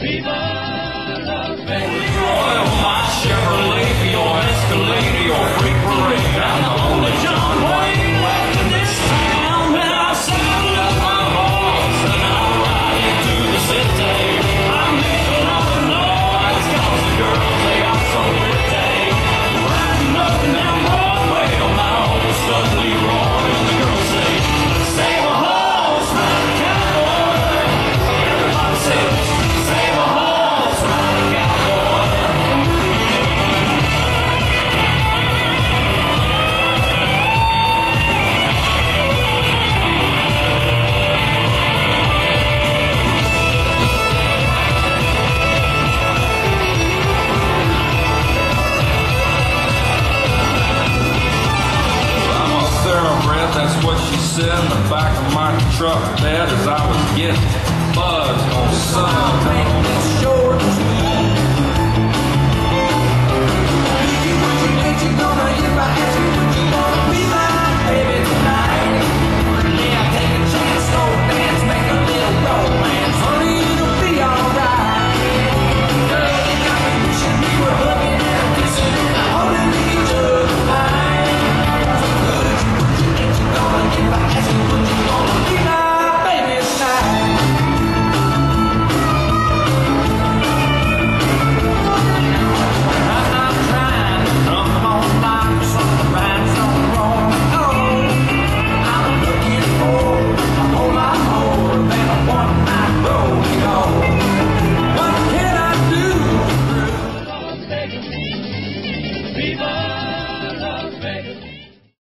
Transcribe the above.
Viva monkeys in the back of my truck bed as I was getting buzzed.